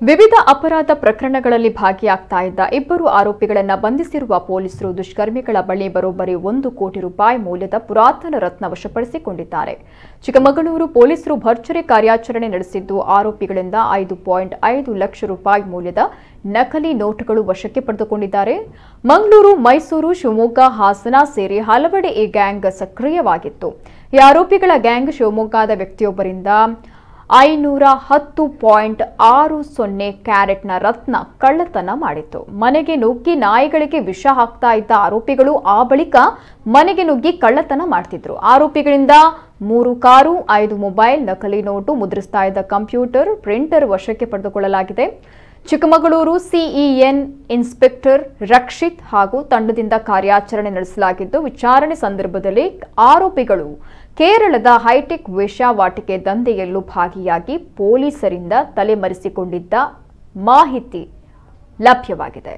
ವಿವಿಧ ಅಪರಾಧ ಪ್ರಕರಣಗಳಲ್ಲಿ ಭಾಗಿಯಾಗ್ತಾ ಇದ್ದ ಇಬ್ಬರು ಆರೋಪಿಗಳನ್ನು ಬಂಧಿಸಿರುವ ಪೊಲೀಸರು ದುಷ್ಕರ್ಮಿಗಳ ಬಳಿ ಬರೋಬ್ಬರಿ ಒಂದು ಕೋಟಿ ರೂಪಾಯಿ ಮೌಲ್ಯದ ಪುರಾತನ ರತ್ನ ವಶಪಡಿಸಿಕೊಂಡಿದ್ದಾರೆ. ಚಿಕ್ಕಮಗಳೂರು ಪೊಲೀಸರು ಭರ್ಜರಿ ಕಾರ್ಯಾಚರಣೆ ನಡೆಸಿದ್ದು ಆರೋಪಿಗಳಿಂದ ಐದು ಪಾಯಿಂಟ್ ಐದು ಲಕ್ಷ ರೂಪಾಯಿ ಮೌಲ್ಯದ ನಕಲಿ ನೋಟುಗಳು ವಶಕ್ಕೆ ಪಡೆದುಕೊಂಡಿದ್ದಾರೆ. ಮಂಗಳೂರು, ಮೈಸೂರು, ಶಿವಮೊಗ್ಗ, ಹಾಸನ ಸೇರಿ ಹಲವೆಡೆ ಈ ಗ್ಯಾಂಗ್ ಸಕ್ರಿಯವಾಗಿತ್ತು. ಈ ಆರೋಪಿಗಳ ಗ್ಯಾಂಗ್ ಶಿವಮೊಗ್ಗದ ವ್ಯಕ್ತಿಯೊಬ್ಬರಿಂದ ಐನೂರ ಹತ್ತು ಪಾಯಿಂಟ್ ಆರು ಸೊನ್ನೆ ಕ್ಯಾರೆಟ್ನ ರತ್ನ ಕಳ್ಳತನ ಮಾಡಿತ್ತು. ಮನೆಗೆ ನುಗ್ಗಿ ನಾಯಿಗಳಿಗೆ ವಿಷ ಹಾಕ್ತಾ ಇದ್ದ ಆರೋಪಿಗಳು ಆ ಬಳಿಕ ಮನೆಗೆ ನುಗ್ಗಿ ಕಳ್ಳತನ ಮಾಡ್ತಿದ್ರು. ಆರೋಪಿಗಳಿಂದ ಮೂರು ಕಾರು, ಐದು ಮೊಬೈಲ್, ನಕಲಿ ನೋಟು, ಮುದ್ರಿಸ್ತಾ ಇದ್ದ ಕಂಪ್ಯೂಟರ್, ಪ್ರಿಂಟರ್ ವಶಕ್ಕೆ ಪಡೆದುಕೊಳ್ಳಲಾಗಿದೆ. ಚಿಕ್ಕಮಗಳೂರು ಸಿಇಎನ್ ಇನ್ಸ್ಪೆಕ್ಟರ್ ರಕ್ಷಿತ್ ಹಾಗೂ ತಂಡದಿಂದ ಕಾರ್ಯಾಚರಣೆ ನಡೆಸಲಾಗಿದ್ದು, ವಿಚಾರಣೆ ಸಂದರ್ಭದಲ್ಲಿ ಆರೋಪಿಗಳು ಕೇರಳದ ಹೈಟೆಕ್ ವೇಶ್ಯಾವಾಟಿಕೆ ದಂಧೆಯಲ್ಲೂ ಭಾಗಿಯಾಗಿ ಪೊಲೀಸರಿಂದ ತಲೆಮರೆಸಿಕೊಂಡಿದ್ದ ಮಾಹಿತಿ ಲಭ್ಯವಾಗಿದೆ.